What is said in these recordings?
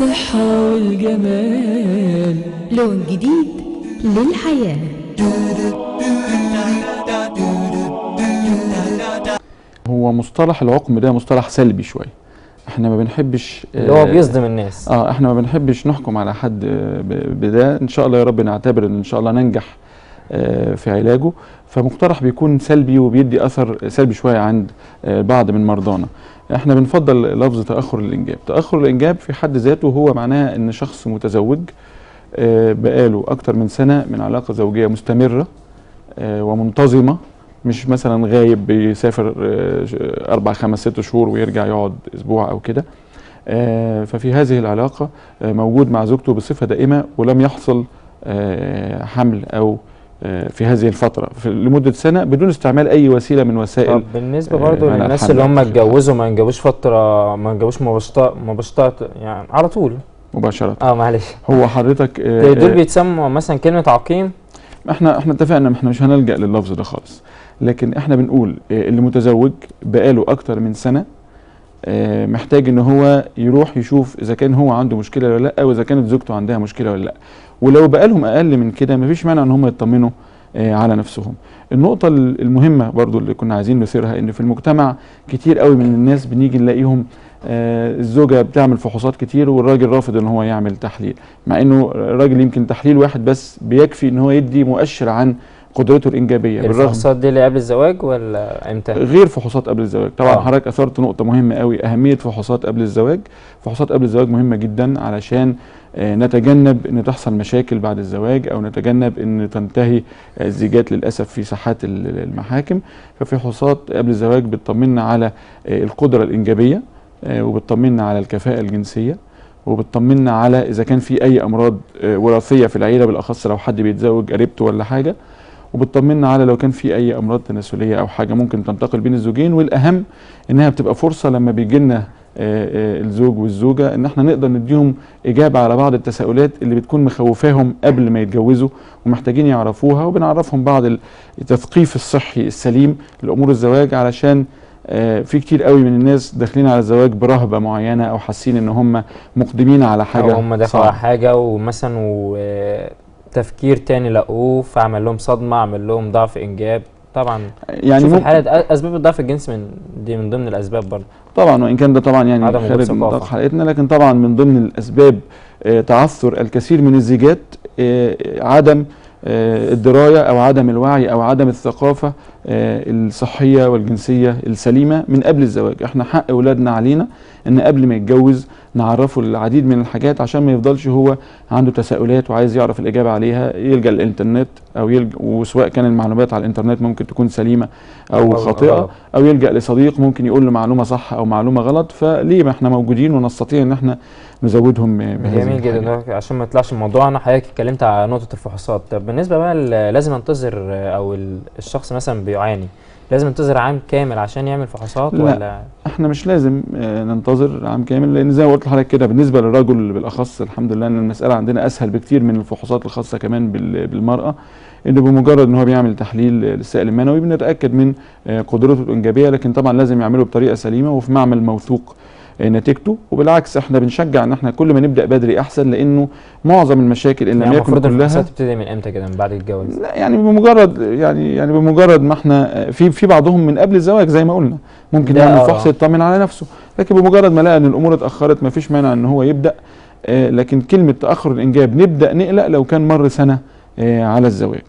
الصحة والجمال. لون جديد للحياة. هو مصطلح العقم ده مصطلح سلبي شوية. إحنا ما بنحبش اللي هو بيصدم الناس. آه إحنا ما بنحبش نحكم على حد آه، بده. إن شاء الله يا رب نعتبر ان إن شاء الله ننجح آه، في علاجه. فمقترح بيكون سلبي وبيدي أثر سلبي شوية عند آه، بعض من مرضانا. إحنا بنفضل لفظ تأخر الانجاب تأخر الانجاب في حد ذاته هو معناها إن شخص متزوج آه، بقاله أكتر من سنة من علاقة زوجية مستمرة آه، ومنتظمة مش مثلا غايب بيسافر آه، أربع خمس ست شهور ويرجع يقعد أسبوع أو كده. ففي هذه العلاقة موجود مع زوجته بصفة دائمة ولم يحصل حمل أو في هذه الفترة. في لمدة سنة بدون استعمال أي وسيلة من وسائل طب بالنسبة آه، برضو منع للناس اللي هم اتجوزوا ما اتجوزوش فترة ما اتجوزوش مباشرة مباشرة يعني على طول. مباشرة. آه معلش. هو حضرتك آه، دول آه، بيتسموا مثلا كلمة عقيم؟ إحنا إحنا اتفقنا إحنا مش هنلجأ لللفظ ده خالص. لكن إحنا بنقول آه، اللي متزوج بقاله أكتر من سنة آه، محتاج إن هو يروح يشوف إذا كان هو عنده مشكلة ولا لأ واذا كانت زوجته عندها مشكلة ولا لأ. ولو بقالهم أقل من كده مفيش مانع إن هم يطمنوا آه، على نفسهم النقطة المهمة برضو اللي كنا عايزين نثيرها إن في المجتمع كتير قوي من الناس بنيجي نلاقيهم آه، الزوجة بتعمل فحوصات كتير والراجل رافض إن هو يعمل تحليل مع إنه الراجل يمكن تحليل واحد بس بيكفي إن هو يدي مؤشر عن قدرته الإنجابية الفحوصات دي اللي قبل الزواج ولا إمتى؟ غير فحوصات قبل الزواج طبعا آه. حضرتك أثرت نقطة مهمة قوي أهمية فحوصات قبل الزواج فحوصات قبل الزواج مهمة جدا علشان نتجنب إن تحصل مشاكل بعد الزواج أو نتجنب إن تنتهي آه، الزيجات للأسف في ساحات ال- المحاكم. ففي فحوصات قبل الزواج بتطمنا على آه، القدرة الإنجابية آه، وبتطمنا على الكفاءة الجنسية وبتطمنا على إذا كان في أي أمراض آه، وراثية في العيلة بالأخص لو حد بيتزوج قريبته ولا حاجة. وبتطمنا على لو كان في أي أمراض تناسلية أو حاجة ممكن تنتقل بين الزوجين. والأهم إنها بتبقى فرصة لما بيجي لنا الزوج والزوجة إن إحنا نقدر نديهم إجابة على بعض التساؤلات اللي بتكون مخوفاهم قبل ما يتجوزوا ومحتاجين يعرفوها وبنعرفهم بعض التثقيف الصحي السليم لأمور الزواج علشان آه، في كتير قوي من الناس داخلين على الزواج برهبة معينة أو حاسين إن هم مقدمين على حاجة أو هم دخلوا. على حاجة ومثلا وتفكير تاني لقوه فعمل لهم صدمة عمل لهم ضعف إنجاب طبعا يعني شوف ممكن الحالة أسباب الضعف الجنسي من دي من ضمن الأسباب برضه طبعا وإن كان ده طبعا يعني خارج. نطاق حلقتنا لكن طبعا من ضمن الأسباب آه، تعثر الكثير من الزيجات آه، عدم آه، الدراية أو عدم الوعي أو عدم الثقافة آه، الصحية والجنسية السليمة من قبل الزواج إحنا حق أولادنا علينا إن قبل ما يتجوز نعرفه العديد من الحاجات عشان ما يفضلش هو عنده تساؤلات وعايز يعرف الإجابة عليها يلجأ للانترنت أو يلجأ وسواء كان المعلومات على الإنترنت ممكن تكون سليمة أو أو خاطئة غلط. أو يلجأ لصديق ممكن يقول له معلومة صح أو معلومة غلط فليه ما إحنا موجودين ونستطيع إن إحنا نزودهم جميل جدا. عشان ما يطلعش الموضوع أنا حضرتك اتكلمت على نقطة الفحوصات. طب بالنسبة بقى لازم أنتظر آه، أو ال- الشخص مثلا بيعاني لازم ينتظر عام كامل عشان يعمل فحوصات لا. ولا؟ إحنا مش لازم آه، ننتظر عام كامل لأن زي ما قلت لحضرتك كده بالنسبة للرجل بالأخص الحمد لله إن المسألة عندنا أسهل بكتير من الفحوصات الخاصة كمان بال- بالمرأة إنه بمجرد إن هو بيعمل تحليل للسائل المنوي بنتأكد من آه، قدرته الإنجابية لكن طبعا لازم يعمله بطريقة سليمة وفي معمل موثوق. نتيجته؟ وبالعكس إحنا بنشجع إن إحنا كل ما نبدأ بدري أحسن لأنه معظم المشاكل ان لم يعني المفروض كلها تبتدي من إمتى كده؟ من بعد الجواز؟ لا يعني بمجرد يعني يعني بمجرد ما إحنا في في بعضهم من قبل الزواج زي ما قلنا ممكن يعمل آه. فحص يطمن على نفسه لكن بمجرد ما لقى إن الأمور اتأخرت ما فيش مانع إن هو يبدأ آه، لكن كلمة تأخر الإنجاب نبدأ نقلق لو كان مر سنة آه، على الزواج.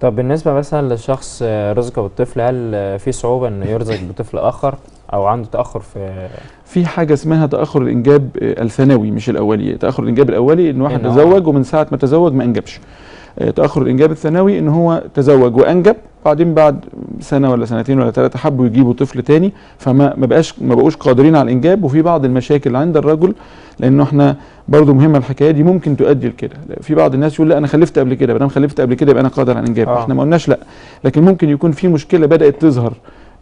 طب بالنسبة مثلا لشخص آه، رزق بالطفل هل في صعوبة إنه يرزق بطفل آخر أو عنده تأخر في في حاجة اسمها تأخر الإنجاب آه، الثانوي مش الأولي. تأخر الإنجاب الأولي إن واحد تزوج ومن ساعة ما تزوج ما إنجبش. آه، تأخر الإنجاب الثانوي إن هو تزوج وإنجب بعدين بعد سنة ولا سنتين ولا ثلاثة حبوا يجيبوا طفل تاني فما ما بقاش ما بقوش قادرين على الإنجاب. وفي بعض المشاكل عند الرجل لأنه إحنا برضو مهمة الحكاية دي ممكن تؤدي لكده. في بعض الناس يقول لا أنا خلفت قبل كده. ما دام خلفت قبل كده يبقى أنا قادر على الإنجاب. آه. إحنا ما قلناش لا. لكن ممكن يكون في مشكلة بدأت تظهر.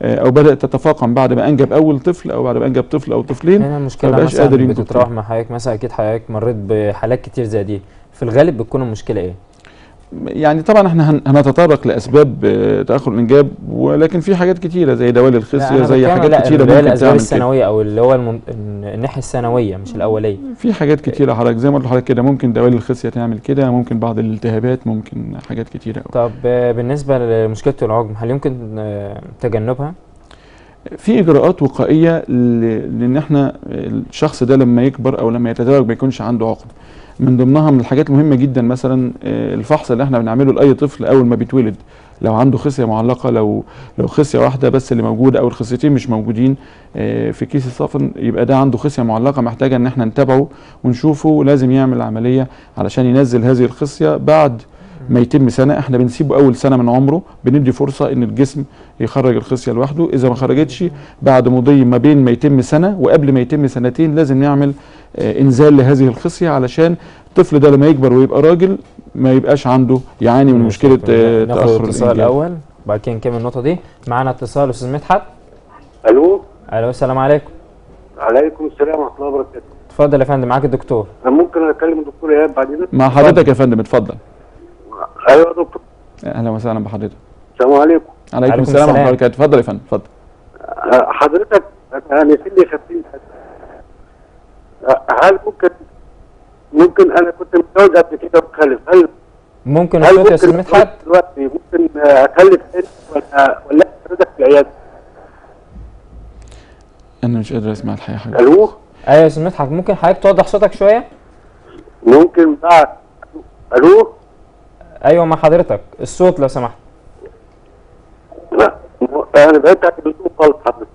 أو بدأت تتفاقم بعد ما أنجب أول طفل أو بعد ما أنجب طفل أو طفلين هنا المشكلة مثلا قادر بتتراوح. مع حضرتك مثلا أكيد حضرتك مريت بحالات كتير زي دي في الغالب بتكون المشكلة إيه يعني طبعا إحنا هن- هنتطرق لأسباب آه، تأخر الإنجاب ولكن في حاجات كتيرة زي دوالي الخصيه زي حاجات لا، كتيرة ممكن الاسباب الثانويه أو اللي هو المن... الناحية الثانويه مش الأولية. في حاجات كتيرة حضرتك زي ما قلت لحضرتك كده ممكن دوالي الخصيه تعمل كده ممكن بعض الالتهابات ممكن حاجات كتيرة قوي طب آه، بالنسبة لمشكلة العقم هل يمكن آه، تجنبها؟ في إجراءات وقائية لإن إحنا الشخص ده لما يكبر أو لما يتزوج ما يكونش عنده عقم. من ضمنها من الحاجات المهمة جدا مثلا آه، الفحص اللي إحنا بنعمله لأي طفل أول ما بيتولد. لو عنده خصية معلقة لو لو خصية واحدة بس اللي موجودة أو الخصيتين مش موجودين آه، في كيس الصفن يبقى ده عنده خصية معلقة محتاجة إن إحنا نتابعه ونشوفه لازم يعمل عملية علشان ينزل هذه الخصية بعد ما يتم سنة. إحنا بنسيبه أول سنة من عمره بندي فرصة إن الجسم يخرج الخصية لوحده. إذا ما خرجتش بعد مضي ما بين ما يتم سنة وقبل ما يتم سنتين لازم نعمل إنزال لهذه الخصية علشان الطفل ده لما يكبر ويبقى راجل ما يبقاش عنده يعاني من مشكلة آه، تأخر اتصال الانجاب الأول بعد كده نكمل النقطة دي. معانا اتصال أستاذ مدحت. ألو؟ ألو السلام عليكم. عليكم السلام ورحمة الله وبركاته. اتفضل يا فندم معاك الدكتور. أنا ممكن أكلم الدكتور إيهاب بعدين؟ مع حضرتك يا فندم اتفضل. أيوه يا دكتور. أهلا وسهلا بحضرتك. السلام عليكم. عليكم السلام ورحمة. الله وبركاته. اتفضل يا فندم اتفضل. أه، حضرتك أنا سني 50 سنه أه، هل ممكن ممكن أنا كنت متجوز قبل كده ومخلف هل ممكن هل الصوت يا ممكن أستاذ مدحت دلوقتي ممكن أخلف ولا ولا حضرتك في العيادة؟ أنا مش قادر أسمع الحقيقة حاجة. ألو؟ أيوه يا أستاذ مدحت ممكن حضرتك توضح صوتك شوية؟ ممكن بعد ألو؟ أيوه مع حضرتك. الصوت لو سمحت. لا أنا بقيت اعتبر خالص حضرتك.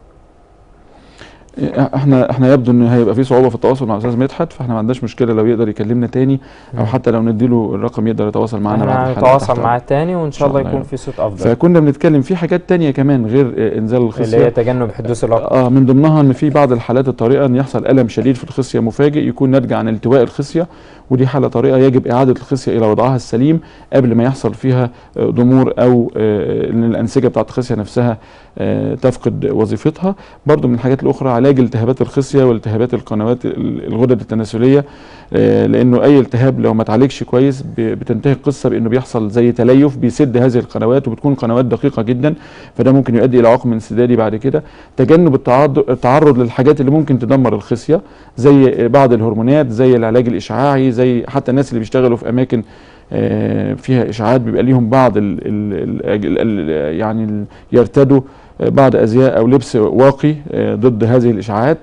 إحنا إحنا يبدو ان هيبقى في صعوبة في التواصل مع الأستاذ مدحت فاحنا ما عندناش مشكلة لو يقدر يكلمنا تاني أو حتى لو نديله الرقم يقدر يتواصل معانا بعد الحلقة هنتواصل معاه تاني وإن شاء الله يكون. في صوت أفضل. فكنا بنتكلم في حاجات تانية كمان غير إنزال اللي هي الخصية. تجنب حدوث العقم آه من ضمنها إن في بعض الحالات الطارئه إن يحصل ألم شديد في الخصية مفاجئ يكون ناتج عن التواء الخصية. ودي حالة طارئه يجب إعادة الخصية إلى وضعها السليم قبل ما يحصل فيها آه، ضمور أو آه، إن الأنسجة بتاعت الخصية نفسها آه، تفقد وظيفتها. برضو من الحاجات الأخرى علاج التهابات الخصية والتهابات القنوات ال- الغدد التناسلية. آه، لأنه أي التهاب لو ما اتعالجش كويس بتنتهي القصة بأنه بيحصل زي تليف بيسد هذه القنوات وبتكون قنوات دقيقة جدا فده ممكن يؤدي إلى عقم انسدادي بعد كده. تجنب التعرض للحاجات اللي ممكن تدمر الخصية زي بعض الهرمونات زي العلاج الإشعاعي زي حتى الناس اللي بيشتغلوا في أماكن آه، فيها إشعاعات بيبقى ليهم بعض ال ال ال ال يعني ال يرتدوا آه، بعض أزياء أو لبس واقي آه، ضد هذه الإشعاعات.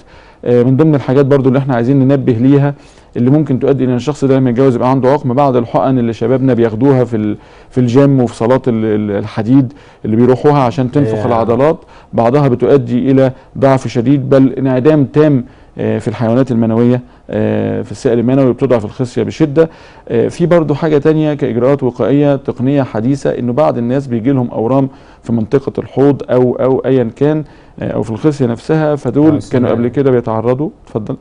آه، من ضمن الحاجات برضو اللي إحنا عايزين ننبه ليها اللي ممكن تؤدي إن الشخص ده لما يتجوز يبقى عنده عقم بعض الحقن اللي شبابنا بياخدوها في في الجيم وفي صالات ال- ال- الحديد اللي بيروحوها عشان تنفخ. العضلات. بعضها بتؤدي إلى ضعف شديد بل انعدام تام آه، في الحيوانات المنوية آه، في السائل المنوي بتضعف الخصية بشدة. آه، في برضو حاجة تانية كإجراءات وقائية تقنية حديثة إنه بعض الناس بيجي لهم أورام في منطقة الحوض أو أو ايا كان أو في الخصية نفسها. فدول كانوا. قبل كده بيتعرضوا. اتفضل.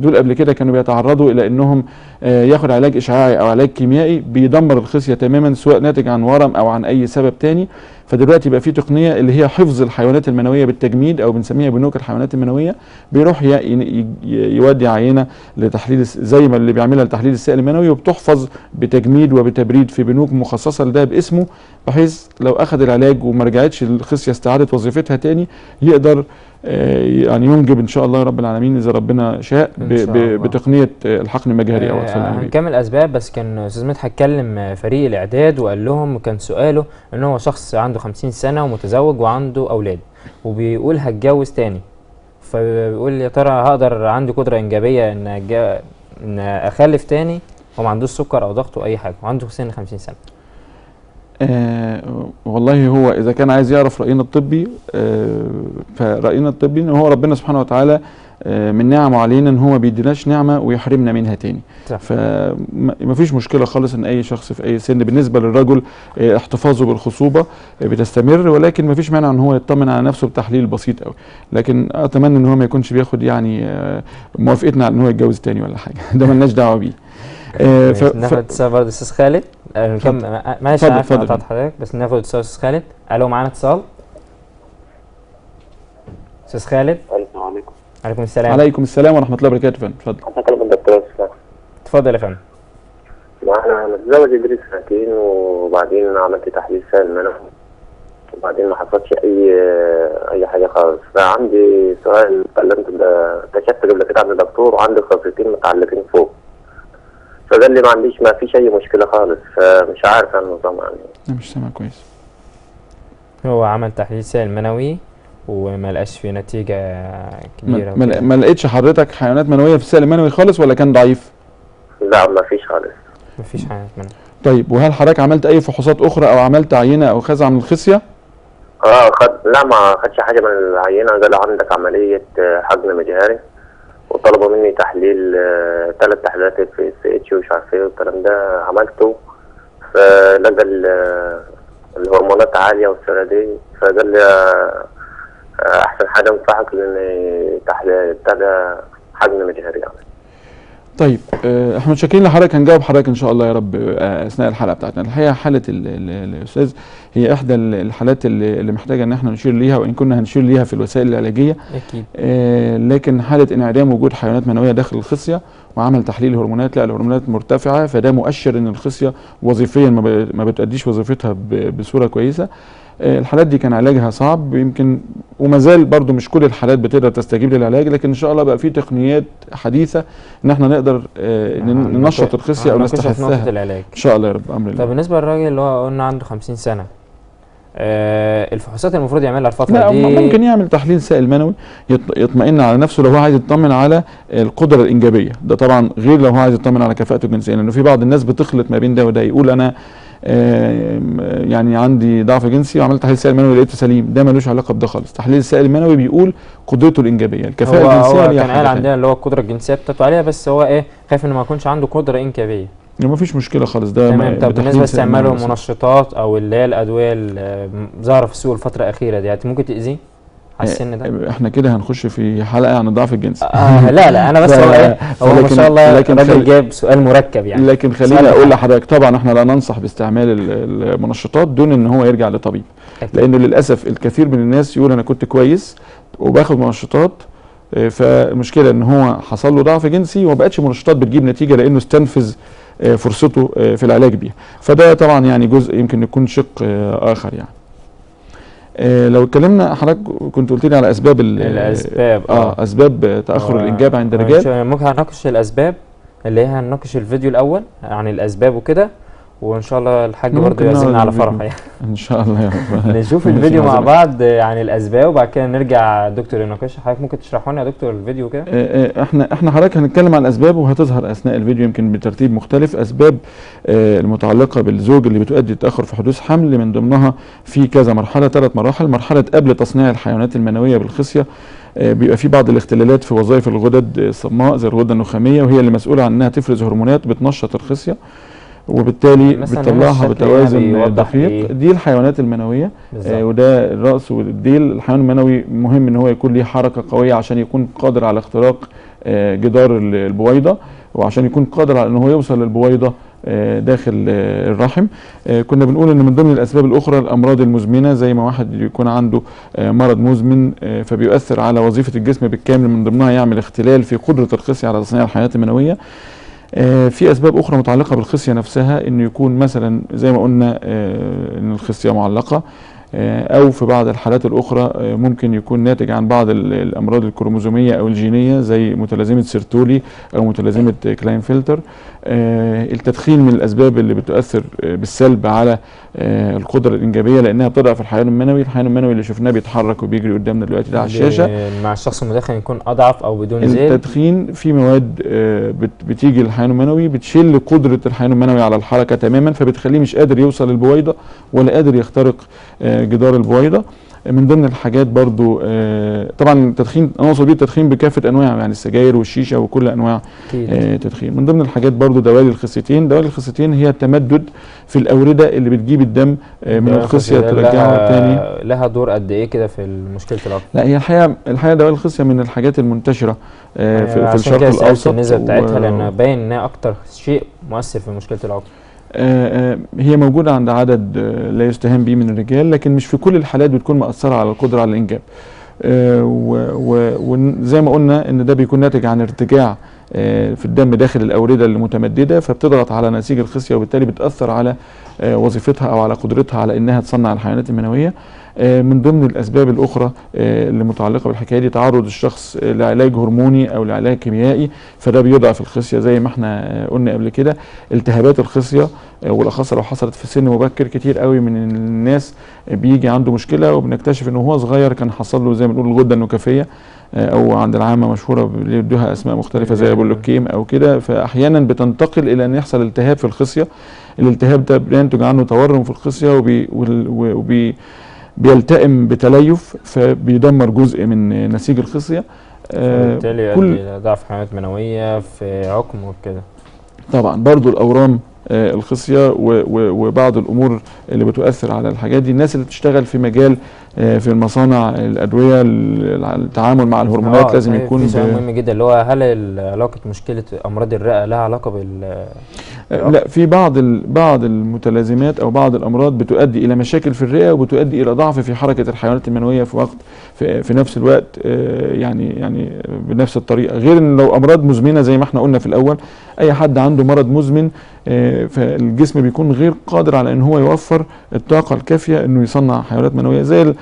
دول قبل كده كانوا بيتعرضوا إلى إنهم آه، ياخد علاج إشعاعي أو علاج كيميائي بيدمر الخصية تماما سواء ناتج عن ورم أو عن أي سبب تاني. فدلوقتي بقى في تقنية اللي هي حفظ الحيوانات المنوية بالتجميد أو بنسميها بنوك الحيوانات المنوية بيروح يودي عينة لتحليل زي ما اللي بيعملها لتحليل السائل المنوي وبتحفظ بتجميد وبتبريد في بنوك مخصصة لده باسمه بحيث لو أخذ العلاج وما رجعتش الخصية استعادت وظيفتها تاني يقدر يعني ينجب إن شاء الله رب العالمين إذا ربنا شاء. بتقنية آه، الحقن المجهري أو آه، اطفال الانابيب هنكمل أسباب بس كان أستاذ مدحت كلم آه، فريق الإعداد وقال لهم كان سؤاله إن هو شخص عنده 50 سنة ومتزوج وعنده أولاد وبيقول هتجوز تاني. فبيقول يا ترى هقدر عندي قدرة إنجابية إن إن أخلف تاني؟ هو ما عندوش سكر أو ضغط أو أي حاجة وعنده سن 50 سنة. آه والله هو إذا كان عايز يعرف رأينا الطبي آه فرأينا الطبي إن هو ربنا سبحانه وتعالى آه من نعمة علينا إن هو ما بيديناش نعمة ويحرمنا منها تاني. صح. فما فيش مشكلة خالص إن أي شخص في أي سن بالنسبة للرجل آه احتفاظه بالخصوبة آه بتستمر ولكن ما فيش مانع إن هو يطمن على نفسه بتحليل بسيط قوي لكن أتمنى إن هو ما يكونش بياخد يعني آه موافقتنا على إن هو يتجوز تاني ولا حاجة. ده ملناش دعوة بيه. آه ف- ناخد برضه أستاذ خالد. آه، نكمل آه، معلش أنا عارف. قطعت حضرتك بس ناخد اتصال أستاذ خالد. ألو معانا اتصال؟ أستاذ خالد؟ السلام عليكم. عليكم السلام. عليكم السلام ورحمة الله وبركاته يا فندم. اتفضل. أنا الدكتور اتفضل يا فندم. ما أنا متزوج إدريس سنتين وبعدين عملت تحليل سائل منوي وبعدين ما حصلش أي أي حاجة خالص. فعندي سؤال كلمت ب- كشفت قبل كده عند دكتور وعندي خصيتين متعلقين فوق. فقال لي ما عنديش ما فيش أي مشكلة خالص فمش عارف أنا النظام يعني أنا مش سامع كويس. هو عمل تحليل سائل منوي وما لقاش فيه نتيجة كبيرة ما, ما. ما لقيتش حضرتك حيوانات منوية في السائل المنوي خالص ولا كان ضعيف؟ لا ما فيش خالص. مفيش حاجة منه طيب وهل حضرتك عملت أي فحوصات أخرى أو عملت عينة أو خزعة من الخصية؟ آه خد لا ما خدش حاجة من العينة قال عندك عملية آه، حقن مجهري وطلبوا مني تحليل ثلاث تحليلات FSH ومش عارف إيه والكلام ده عملته. فلقى آه، الهرمونات عالية والسراديه فقال لي آه، آه، أحسن حاجة انصحك لأن تحليل حقن مجهري يعني. طيب آه، إحنا متشكرين لحضرتك. هنجاوب حضرتك إن شاء الله يا رب آه، أثناء الحلقة بتاعتنا. الحقيقة حالة ال- ال- الأستاذ هي إحدى ال- الحالات اللي محتاجة إن إحنا نشير ليها وإن كنا هنشير ليها في الوسائل العلاجية. أكيد. آه، لكن حالة انعدام وجود حيوانات منوية داخل الخصية وعمل تحليل هرمونات لا الهرمونات مرتفعة فده مؤشر إن الخصية وظيفيا ما ب- ما بتأديش وظيفتها بصورة كويسة. الحالات دي كان علاجها صعب يمكن وما زال برضو مش كل الحالات بتقدر تستجيب للعلاج لكن إن شاء الله بقى في تقنيات حديثة إن إحنا نقدر آه، نن- ننشط الخصية أو نستحثها. العلاج. إن شاء الله يا رب أمر طب الله بالنسبة للراجل اللي هو قلنا عنده 50 سنة آه الفحوصات المفروض يعملها الفترة لا دي ممكن يعمل تحليل سائل منوي يط- يطمئن على نفسه لو هو عايز يطمن على القدرة الإنجابية. ده طبعا غير لو هو عايز يطمن على كفاءته الجنسية لأنه في بعض الناس بتخلط ما بين ده وده يقول أنا آه، يعني عندي ضعف جنسي وعملت تحليل سائل منوي لقيته سليم. ده ملوش علاقة بده خالص. تحليل السائل المنوي بيقول قدرته الإنجابية الكفاءة هو الجنسية هو كان قال. عندنا اللي هو القدرة الجنسية بتاعته عليها بس هو إيه خايف ان ما يكونش عنده قدرة انكابية ما فيش مشكلة خالص. ده تمام. ما- طب سائل لاستعماله منوي. منشطات أو اللي هي الأدوية اللي ظاهرة في السوق الفترة الأخيرة دي ممكن تأذيه؟ على السن ده؟ إحنا كده هنخش في حلقة عن الضعف الجنسي آه لا لا أنا بس ف- هو إيه هو ما شاء الله لكن راجل خلي- جاب سؤال مركب يعني لكن خليني أقول. لحضرتك طبعا إحنا لا ننصح باستعمال ال- المنشطات دون إن هو يرجع لطبيب. لأنه للأسف الكثير من الناس يقول أنا كنت كويس وباخد منشطات آه، فالمشكلة إن هو حصل له ضعف جنسي وما بقتش منشطات بتجيب نتيجة لأنه استنفذ آه، فرصته آه، في العلاج بيها فده طبعا يعني جزء يمكن يكون شق آه، آخر يعني آه، لو اتكلمنا حضرتك كنت قلت لي على أسباب ال- الأسباب آه أسباب تأخر هو- الإنجاب عند الرجال شو- ممكن هنناقش الأسباب اللي هي هنناقش الفيديو الأول عن الأسباب وكده. وإن شاء الله الحاج برضه يعزمنا على. فرح يعني. إن شاء الله يا رب. نشوف الفيديو مع. بعض عن الأسباب وبعد كده نرجع دكتور يناقش حضرتك ممكن تشرحوا لنا يا دكتور الفيديو كده؟ آه، آه، إحنا إحنا حضرتك هنتكلم عن الأسباب وهتظهر أثناء الفيديو يمكن بترتيب مختلف. أسباب آه، المتعلقة بالزوج اللي بتؤدي تاخر في حدوث حمل من ضمنها في كذا مرحلة ثلاث مراحل. مرحلة قبل تصنيع الحيوانات المنوية بالخصية بيبقى في بعض الاختلالات في وظائف الغدد الصماء زي الغدة النخامية وهي اللي مسؤولة عن انها تفرز هرمونات بتنشط الخصية. وبالتالي هنا بتطلعها بتوازن بيوضح دقيق. إيه؟ دي الحيوانات المنوية. آه، وده الرأس والديل الحيوان المنوي. مهم إن هو يكون ليه حركة قوية عشان يكون قادر على اختراق آه، جدار ال- البويضة وعشان يكون قادر على ان هو يوصل للبويضة آه، داخل آه، الرحم. آه، كنا بنقول إن من ضمن الأسباب الأخرى الأمراض المزمنة. زي ما واحد يكون عنده مرض مزمن فبيؤثر على وظيفة الجسم بالكامل من ضمنها يعمل اختلال في قدرة الخصيه على تصنيع الحيوانات المنوية. في أسباب أخرى متعلقة بالخصية نفسها إنه يكون مثلا زي ما قلنا آه، إن الخصية معلقة آه، أو في بعض الحالات الأخرى آه، ممكن يكون ناتج عن بعض ال- الأمراض الكروموزومية أو الجينية زي متلازمة سيرتولي أو متلازمة كلاين فلتر. آه، التدخين من الأسباب اللي بتؤثر آه، بالسلب على آه، القدرة الإنجابية لأنها بتضعف الحيوان المنوي الحيوان المنوي اللي شفناه بيتحرك وبيجري قدامنا دلوقتي ده على الشاشة. ب- مع الشخص المدخن يكون أضعف أو بدون زيت. التدخين في مواد آه، بت- بتيجي للحيوان المنوي بتشل قدرة الحيوان المنوي على الحركة تماما فبتخليه مش قادر يوصل للبويضة ولا قادر يخترق آه، جدار البويضة. من ضمن الحاجات برضو آه، طبعا التدخين أنا أقصد بيه التدخين بكافة انواعه يعني السجاير والشيشة وكل أنواع أكيد. آه، تدخين. من ضمن الحاجات برضو دوالي الخصيتين دوالي الخصيتين هي التمدد في الأوردة اللي بتجيب الدم آه، من الخصيه ده ترجعه لها- تاني. لها دور قد إيه كده في مشكله العقم لا هي الحقيقة الحقيقة دوالي الخصيه من الحاجات المنتشرة في, في عشان الشرق الأوسط النسبة بتاعتها لأن باين انها أكتر شيء مؤثر في مشكلة العقم هي موجودة عند عدد آه، لا يستهان به من الرجال لكن مش في كل الحالات بتكون مأثرة على القدرة على آه، و- وزي ما قلنا إن ده بيكون ناتج عن ارتجاع آه، في الدم داخل الأوردة المتمددة فبتضغط على نسيج الخصية وبالتالي بتأثر على آه، وظيفتها أو على قدرتها على إنها تصنع الحيوانات المنوية. آه، من ضمن الأسباب الأخرى آه، اللي متعلقة بالحكاية دي تعرض الشخص آه، لعلاج هرموني أو لعلاج كيميائي فده بيضعف الخصية زي ما إحنا آه، قلنا قبل كده. التهابات الخصية آه، والأخص لو حصلت في سن مبكر كتير قوي من الناس آه، بيجي عنده مشكلة وبنكتشف انه هو صغير كان حصل له زي ما بنقول الغدة النكافيه آه، أو عند العامة مشهورة بيدوها أسماء مختلفة زي بولوكيم أو كده. فأحيانا بتنتقل إلى أن يحصل التهاب في الخصية. الالتهاب ده بينتج عنه تورم في الخصية وبي وبي بيلتئم بتليف فبيدمر جزء من نسيج الخصية. آه، بالتالي كل ضعف حيوانات منوية في عقم وكده. طبعا برضو الأورام آه، الخصية وبعض الأمور اللي بتؤثر على الحاجات دي. الناس اللي بتشتغل في مجال آه، في المصانع الأدوية ال- التعامل مع الهرمونات لازم يكون في سؤال مهم جدا اللي هو هل علاقة مشكلة أمراض الرئة لها علاقة بال لا في بعض بعض المتلازمات أو بعض الأمراض بتؤدي إلى مشاكل في الرئة وبتؤدي إلى ضعف في حركة الحيوانات المنوية في وقت في, في نفس الوقت آه، يعني يعني بنفس الطريقة. غير إن لو أمراض مزمنة زي ما إحنا قلنا في الأول أي حد عنده مرض مزمن آه، فالجسم بيكون غير قادر على إن هو يوفر الطاقة الكافية إنه يصنع حيوانات منوية. زي ال-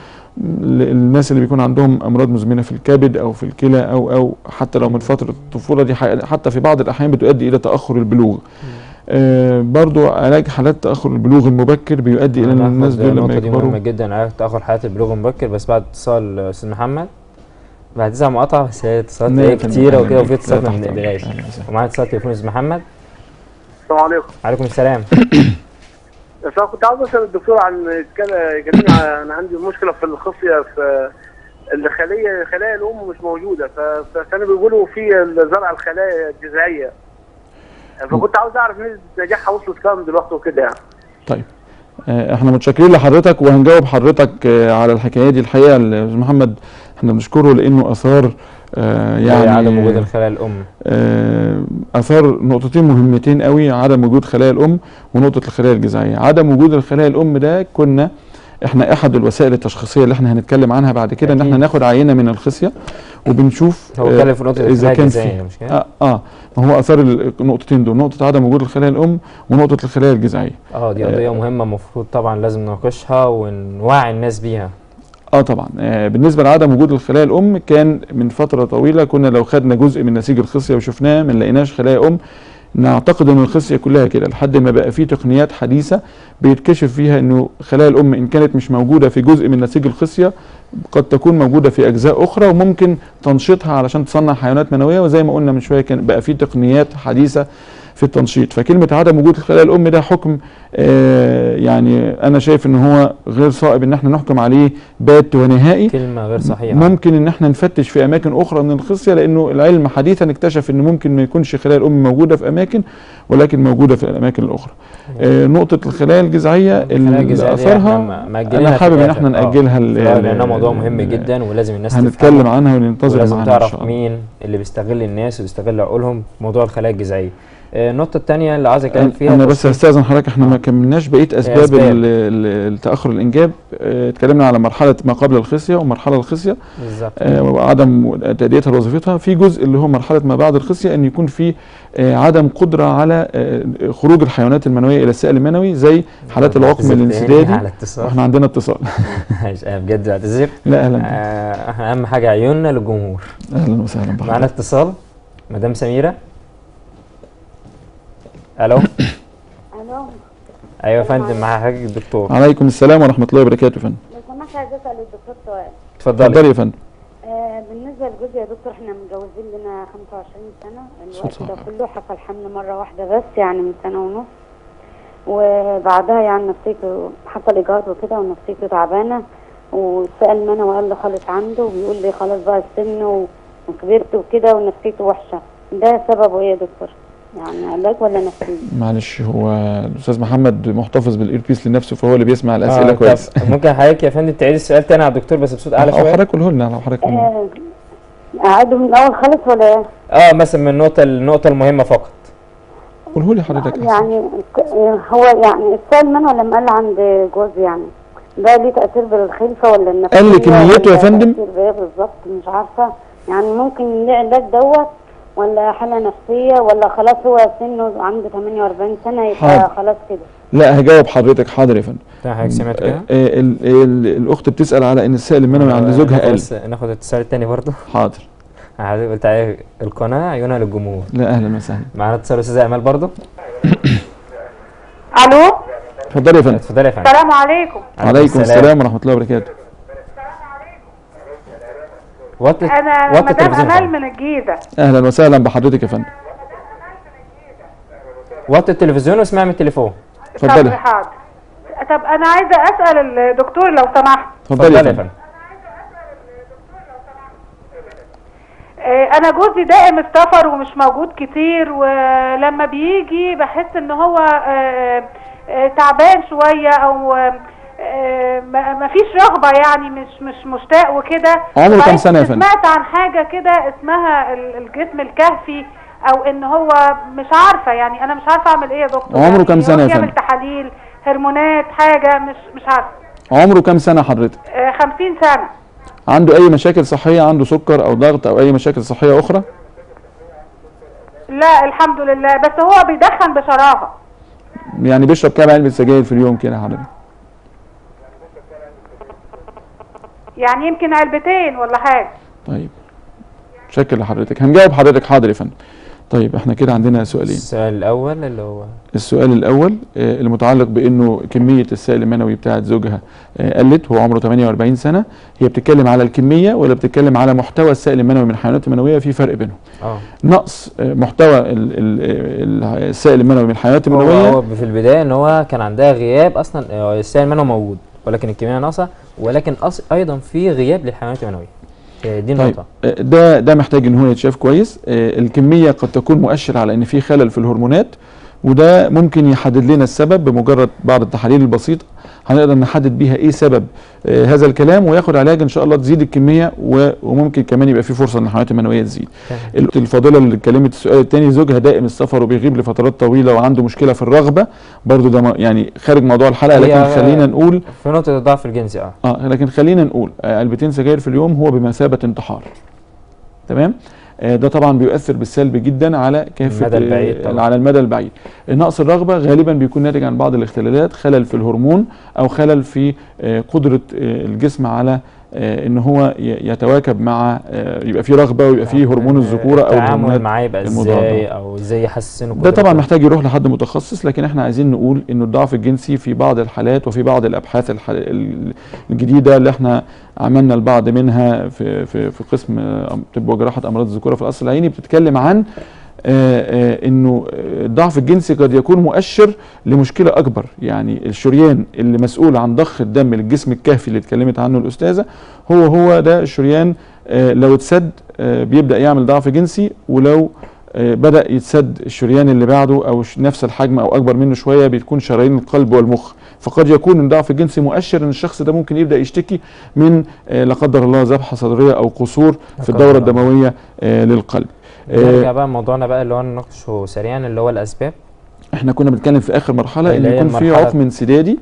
ال- الناس اللي بيكون عندهم أمراض مزمنة في الكبد أو في الكلى أو أو حتى لو من فترة الطفولة دي حتى في بعض الأحيان بتؤدي إلى تأخر البلوغ. برضو علاج حالات تأخر البلوغ المبكر بيؤدي إلى إن الناس دول لما النقطة دي مهمة يكبروا. جدا. علاج تأخر حياة البلوغ المبكر بس بعد اتصال أستاذ محمد. بعد تسع مقاطعة بس هي اتصالات إيه أهلاً وكده. وفي اتصالات لا، ما بنقبلهاش. ومعانا اتصال تليفون أستاذ محمد. السلام عليكم. عليكم السلام. بس أنا كنت عاوز أسأل الدكتور عن يكلمني عن عندي مشكلة في الخصيه في الخليه خلايا الأم مش موجودة. فكانوا بيقولوا في زرع الخلايا الجذعية. فكنت عاوز أعرف نسبه نجاحها وصلت كام دلوقتي وكده يعني. طيب. آه، إحنا متشكرين لحضرتك وهنجاوب حضرتك آه، على الحكاية دي الحقيقة. الاستاذ محمد إحنا بنشكره لأنه أثار آه، يعني عدم وجود الخلايا الأم. آه، أثار نقطتين مهمتين قوي عدم وجود خلايا الأم ونقطة الخلايا الجذعية. عدم وجود الخلايا الأم ده كنا إحنا احد الوسائل التشخيصية اللي إحنا هنتكلم عنها بعد كده ان إحنا. ناخد عينة من الخصية وبنشوف هو آه، اتكلم في نقطة إذا كان في مش كده؟ آه, آه ما هو آثار النقطتين دول نقطة عدم وجود الخلايا الأم ونقطة الخلايا الجذعية آه دي آه، قضية مهمة المفروض طبعا لازم نناقشها ونوعي الناس بيها آه طبعا آه بالنسبة لعدم وجود الخلايا الأم كان من فترة طويلة كنا لو خدنا جزء من نسيج الخصية وشفناه ما لقيناش خلايا أم نعتقد إن الخصيه كلها كده لحد ما بقى في تقنيات حديثة بيتكشف فيها إنه خلايا الام إن كانت مش موجودة في جزء من نسيج الخصيه قد تكون موجودة في أجزاء أخرى وممكن تنشيطها علشان تصنع حيوانات منوية وزي ما قلنا من شوية كان بقى في تقنيات حديثة في التنشيط. فكلمة عدم وجود الخلايا الأم ده حكم آه يعني أنا شايف إن هو غير صائب إن إحنا نحكم عليه بات ونهائي. كلمة غير صحيحة. ممكن إن إحنا نفتش في أماكن أخرى من الخصيه لأنه العلم حديثا اكتشف إن ممكن ما يكونش خلايا الأم موجودة في أماكن ولكن موجودة في الأماكن الأخرى. آه نقطة الخلايا اللي الجذعية مأجلينها أنا في حابب إن الآخر. إحنا ل- لأنها موضوع مهم جدا ولازم الناس هنتكلم. عنها وننتظر ولازم معانا ان تعرف مين اللي بيستغل الناس وبيستغل عقولهم في موضوع الخلايا الجذعية. آه، النقطة الثانية اللي عايز أتكلم فيها أنا بس هستاذن حضرتك إحنا ما كملناش بقية أسباب أسباب. ال- ال- التاخر الإنجاب. آه، اتكلمنا على مرحلة ما قبل الخصية ومرحلة الخصية. بالظبط. آه، وعدم تأديتها لوظيفتها. في جزء اللي هو مرحلة ما بعد الخصية أن يكون في آه، عدم قدرة على آه، خروج الحيوانات المنوية إلى السائل المنوي زي حالات العقم تاني الانسدادي. إحنا عندنا اتصال. بجد بعتذر لا. آه، إحنا أهم حاجة عيوننا للجمهور. أهلا وسهلا معانا بحضرتك اتصال مدام سميرة. ألو؟ ألو. أيوه يا فندم مع حضرتك الدكتور. عليكم السلام ورحمة الله وبركاته يا فندم. لو سمحت عايز أسأل الدكتور سؤال. اتفضلي. اتفضلي يا فندم. آه بالنسبة لجوزي يا دكتور إحنا متجوزين لنا 25 سنة. الوقت ده. كله حصل حمل مرة واحدة بس يعني من سنة ونص. وبعدها يعني نفسيته حصل إجهاض وكده ونفسيته تعبانة. وسأل منى وقال له خالص عنده. وبيقول لي خلاص بقى السن و- وكبرت وكده ونفسيته وحشة. ده سببه إيه يا دكتور؟ يعني علاج ولا نفسي؟ معلش هو الأستاذ محمد محتفظ بالإيربيس لنفسه فهو اللي بيسمع الأسئلة آه، كويس طب ممكن حضرتك يا فندم تعيد السؤال تاني على الدكتور بس بصوت أعلى أو شوية حضرتك قوله لنا لو حضرتك لنا. آه اعيده من الأول خالص ولا إيه؟ آه مثلا من النقطة النقطة المهمة فقط قوله لي حضرتك. يعني هو يعني السؤال من لما قال عند جوزي يعني ده ليه تأثير بالخلفة ولا النفسية قال لي كميته يا ولا فندم؟ بالظبط مش عارفة يعني ممكن العلاج دوت ولا حالة نفسية ولا خلاص هو سنه عنده 48 سنة يبقى حاضر. خلاص كده. لا هجاوب حضرتك حاضر يا فندم حضرتك سمعت كده؟ آه، ال- ال- الأخت بتسأل على إن السائل المنوي عند زوجها قل بس- ناخد الاتصال التاني برضه. حاضر. حضرتك قلت عليه القناة عيونها للجمهور. لا أهلا وسهلا. معانا اتصال استاذه أمال برضه. ألو؟ اتفضلي يا فندم. اتفضلي يا فندم. السلام عليكم. عليكم السلام ورحمة الله وبركاته. وطي أنا وطي مدام التلفزيون أمال. من الجيزة. أهلا وسهلا بحضرتك يا فندم. وطي التلفزيون واسمعي من التليفون. اتفضلي. حاضر. طب أنا عايزة أسأل الدكتور لو سمحت. اتفضلي يا فندم. آه، أنا جوزي دائم السفر ومش موجود كتير ولما بيجي بحس إن هو آه، آه، تعبان شوية أو ما فيش رغبة يعني مش مش مشتاق وكده. عمره كام وبعدين سنة يا فندم؟ سمعت عن حاجة كده اسمها ال- الجسم الكهفي أو إن هو مش عارفة يعني أنا مش عارفة أعمل إيه يا دكتور عمره يعني؟ كام سنة يا يروح يعمل فندم؟ تحاليل هرمونات حاجة مش مش عارفة. عمره كام سنة حضرتك؟ آه، 50 سنة. عنده أي مشاكل صحية؟ عنده سكر أو ضغط أو أي مشاكل صحية أخرى؟ لا الحمد لله. بس هو بيدخن بشراهة. يعني بيشرب كام علبة سجاير في اليوم كده حضرتك؟ يعني يمكن علبتين ولا حاجة. طيب. شكل لحضرتك. هنجاوب حضرتك حاضر يا فندم. طيب إحنا كده عندنا سؤالين. السؤال الأول اللي هو؟ السؤال الأول آه، المتعلق بإنه كمية السائل المنوي بتاعت زوجها آه، قلت هو عمره 48 سنة. هي بتتكلم على الكمية ولا بتتكلم على محتوى السائل المنوي من الحيوانات المنوية؟ في فرق بينهم. آه. نقص آه، محتوى ال- ال- ال- السائل المنوي من الحيوانات المنوية؟ هو في البداية إن هو كان عندها غياب أصلا آه، السائل المنوي موجود. ولكن الكميه ناقصة ولكن. أيضا في غياب للحيوانات المنويه آه، دي طيب آه، ده ده محتاج إن هو يتشاف كويس. آه، الكمية قد تكون مؤشر على إن في خلل في الهرمونات. وده ممكن يحدد لنا السبب بمجرد بعض التحاليل البسيطة. هنقدر نحدد بيها إيه سبب آه، هذا الكلام وياخد علاج إن شاء الله تزيد الكمية و- وممكن كمان يبقى في فرصة إن الحيوانات المنوية تزيد. الفاضلة اللي اتكلمت السؤال الثاني زوجها دائم السفر وبيغيب لفترات طويلة وعنده مشكلة في الرغبة برضو ده يعني خارج موضوع الحلقة لكن خلينا نقول في نقطة الضعف الجنسي آه. آه لكن خلينا نقول آه، علبتين سجاير في اليوم هو بمثابة انتحار. تمام؟ آه، ده طبعا بيؤثر بالسلب جدا على كافه المدى البعيد آه، طبعاً. على المدى البعيد نقص الرغبة غالبا بيكون ناتج عن بعض الاختلالات خلل في الهرمون أو خلل في آه، قدرة آه، الجسم على آه، إن هو يتواكب مع آه، يبقى فيه رغبة ويبقى فيه هرمون الذكورة أو التعامل معاه يبقى. إزاي أو إزاي يحسنوا ده طبعا. محتاج يروح لحد متخصص لكن إحنا عايزين نقول إنه الضعف الجنسي في بعض الحالات وفي بعض الأبحاث الجديدة اللي إحنا عملنا البعض منها في في في قسم آه، طب وجراحة أمراض الذكورة في القصر العيني بتتكلم عن آه، آه، انه آه، الضعف الجنسي قد يكون مؤشر لمشكلة أكبر. يعني الشريان اللي مسؤول عن ضخ الدم للجسم الكهفي اللي اتكلمت عنه الأستاذة هو هو ده الشريان آه، لو اتسد آه، بيبدأ يعمل ضعف جنسي ولو آه، بدأ يتسد الشريان اللي بعده أو نفس الحجم أو أكبر منه شوية بتكون شرايين القلب والمخ. فقد يكون الضعف الجنسي مؤشر إن الشخص ده ممكن يبدأ يشتكي من آه، لا قدر الله ذبحه صدرية أو قصور في الدورة. الدموية آه، للقلب. آه، نرجع بقى موضوعنا بقى اللي هو نناقشه سريعا اللي هو الأسباب. إحنا كنا بنتكلم في آخر مرحلة إن يكون في عقم انسدادي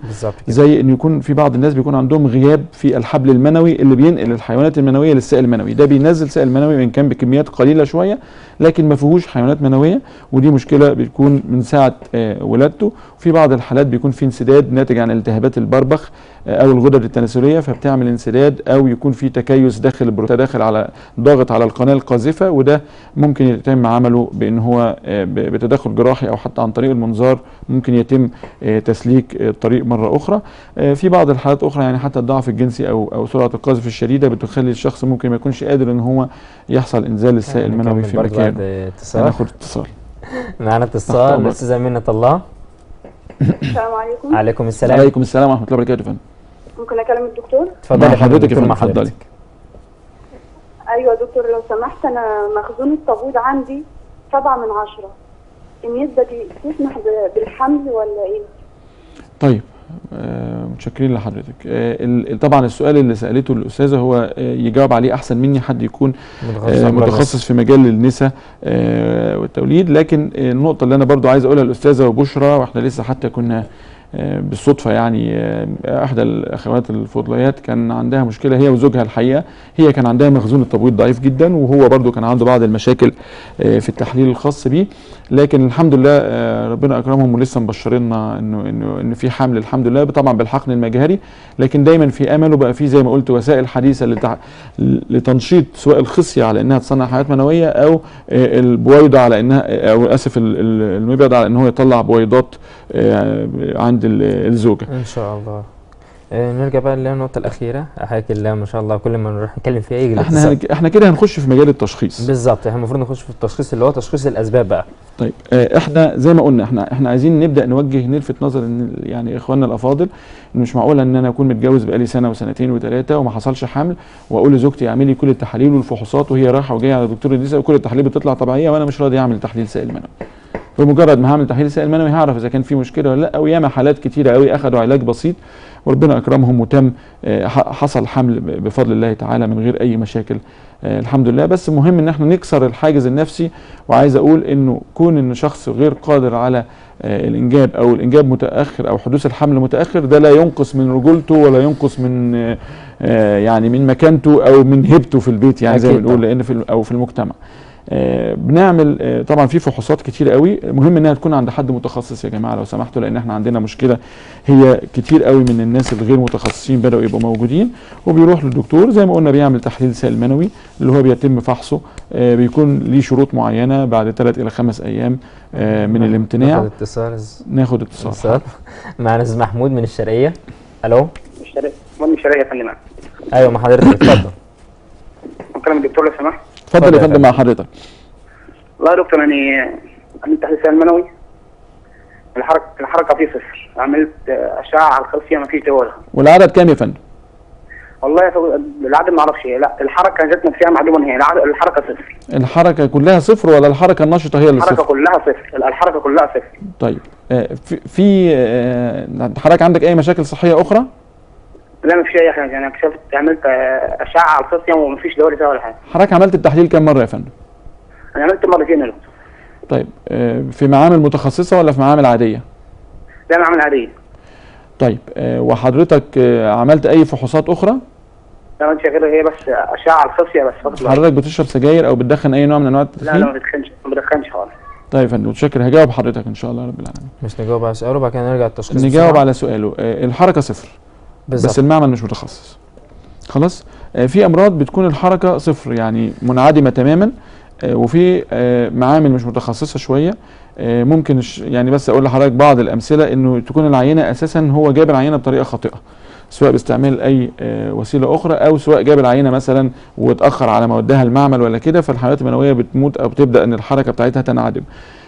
زي إن يكون في بعض الناس بيكون عندهم غياب في الحبل المنوي اللي بينقل الحيوانات المنوية للسائل المنوي. ده بينزل سائل منوي وان كان بكميات قليلة شوية لكن ما فيهوش حيوانات منوية ودي مشكلة بتكون من ساعة آه، ولادته. وفي بعض الحالات بيكون في انسداد ناتج عن التهابات البربخ آه، أو الغدد التناسلية فبتعمل انسداد أو يكون في تكيس داخل البروتين داخل على ضاغط على القناة القاذفة وده ممكن يتم عمله بإن هو آه، بتدخل جراحي أو حتى عن طريق المنظار ممكن يتم آه، تسليك الطريق مرة أخرى. في بعض الحالات أخرى يعني حتى الضعف الجنسي أو أو سرعة القذف الشديدة بتخلي الشخص ممكن ما يكونش قادر إن هو يحصل إنزال السائل المنوي في مكانه. اتصال. هناخد اتصال. معانا اتصال. الاستاذه منة الله السلام عليكم. عليكم السلام. عليكم السلام ورحمة الله وبركاته يا فندم. ممكن أكلم الدكتور؟ اتفضلي فندم، حضرتك يا دكتور فندم،. حضرتك. أيوه يا دكتور لو سمحت أنا مخزون التبويض عندي سبعة من عشرة. النسبة دي تسمح ب- بالحمل ولا إيه؟ طيب متشكرين لحضرتك. آه، طبعا السؤال اللي سألته الاستاذه هو آه، يجاوب عليه أحسن مني حد يكون متخصص آه، في مجال النساء والتوليد. لكن النقطة اللي أنا برضو عايز أقولها للأستاذة وبشرى وإحنا لسه حتى كنا بالصدفة يعني آه، إحدى الأخوات الفضليات كان عندها مشكلة هي وزوجها الحقيقة هي كان عندها مخزون التبويض ضعيف جدا وهو برضو كان عنده بعض المشاكل آه، في التحليل الخاص بيه. لكن الحمد لله آه، ربنا أكرمهم ولسه مبشرينا إنه إنه إن في حمل الحمد لله طبعا بالحقن المجهري. لكن دايما في امل وبقى في زي ما قلت وسائل حديثة لتع... لتنشيط سواء الخصية على إنها تصنع حيوانات منوية أو البويضة على إنها أو أسف ال- ال- المبيض على إن هو يطلع بويضات عند الزوجة. إن شاء الله. آه، نرجع بقى للنقطة الأخيرة. حياك الله ما شاء الله كل ما نروح نتكلم فيها يجي إحنا. هنك- إحنا كده هنخش في مجال التشخيص. بالظبط إحنا المفروض نخش في التشخيص اللي هو تشخيص الأسباب بقى. طيب آه، إحنا زي ما قلنا إحنا إحنا عايزين نبدأ نوجه نلفت نظر إن يعني إخواننا الأفاضل. ان مش معقوله إن أنا أكون متجوز بقالي سنة وسنتين وثلاثه وما حصلش حمل وأقول لزوجتي اعملي كل التحاليل والفحوصات وهي رايحة وجاية على دكتور النساء وكل التحاليل بتطلع طبيعية وأنا مش راضي أعمل تحليل سائل منوي بمجرد ما هعمل تحليل سائل منوي هعرف إذا كان في مشكلة ولا لأ. وياما حالات كتيرة قوي اخذوا علاج بسيط وربنا أكرمهم وتم آه، حصل حمل بفضل الله تعالى من غير أي مشاكل. آه، الحمد لله. بس مهم إن إحنا نكسر الحاجز النفسي. وعايز أقول إنه كون إن شخص غير قادر على آه، الإنجاب أو الإنجاب متأخر أو حدوث الحمل متأخر ده لا ينقص من رجولته ولا ينقص من يعني من مكانته أو من هيبته في البيت يعني زي ما بنقول. لأن في أو في المجتمع. بنعمل آه، طبعا في فحوصات كتير قوي. مهم إنها تكون عند حد متخصص يا جماعة لو سمحتوا لأن إحنا عندنا مشكلة هي كتير قوي من الناس الغير متخصصين بدأوا يبقوا موجودين وبيروح للدكتور زي ما قلنا بيعمل تحليل سائل منوي اللي هو بيتم فحصه آه، بيكون ليه شروط معينة بعد ثلاث إلى خمس أيام آه، من الامتناع. ناخد اتصال. ناخد اتصال. اتصال. معنا أستاذ محمود من الشرقية. ألو؟ الشرقية من الشرقية يا فندم. أيوة مع حضرتك اتفضل. ممكن الدكتور لو سمحت. اتفضل يا فندم مع حضرتك. والله يا دكتور يعني عملت تحليل سائل منوي الحركة الحركة فيه صفر. عملت أشعة على الخلفية ما فيش دورها والعدد كام يا فندم؟ والله يا فندم العدد ما أعرفش لا الحركة ذات نفسها معلومة نهائي العدد- الحركة صفر. الحركة كلها صفر ولا الحركة النشطة هي اللي الحركة صفر؟ كلها صفر. لا، الحركة كلها صفر. طيب. آه، في في آه، حضرتك عندك أي مشاكل صحية أخرى؟ لا ما فيش أي حاجة يعني اكتشفت عملت آه، أشعة على الخلفية وما فيش دوري فيها ولا حاجة. حضرتك عملت التحليل كام مرة يا فندم؟ أنا عملت مرتين يا دكتور. طيب آه، في معامل متخصصة ولا في معامل عادية؟ لا أنا عامل عادية. طيب آه، وحضرتك عملت أي فحوصات أخرى؟ لا ما غير هي بس أشعة على الخلفية بس فقط لا حضرتك بتشرب سجاير أو بتدخن أي نوع من أنواع لا لا التدخين؟ ما بدخنش ما بدخنش خالص. طيب يا فندم متشكر. هجاوب حضرتك إن شاء الله رب العالمين. مش نجاوب على سؤاله وبعد كده نرجع التشخيص نجاوب. على سؤاله. الحركة صفر. بس بالظبط المعمل مش متخصص. خلاص؟ آه، في أمراض بتكون الحركة صفر يعني منعدمة تماما آه، وفي آه، معامل مش متخصصة شوية. ممكن يعني بس أقول لحضرتك بعض الأمثلة إنه تكون العينة أساسا هو جاب العينة بطريقة خاطئة سواء باستعمال أي وسيلة أخرى أو سواء جاب العينة مثلا واتأخر على ما وداها المعمل ولا كده فالحيوانات المنوية بتموت أو بتبدأ إن الحركة بتاعتها تنعدم.